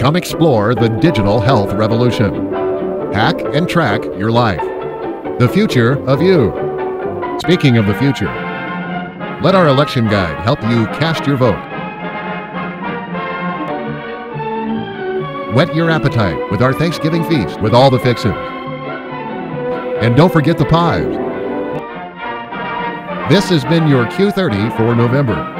Come explore the digital health revolution. Hack and track your life. The future of you. Speaking of the future, let our election guide help you cast your vote. Whet your appetite with our Thanksgiving feast with all the fixins. And don't forget the pies. This has been your Q30 for November.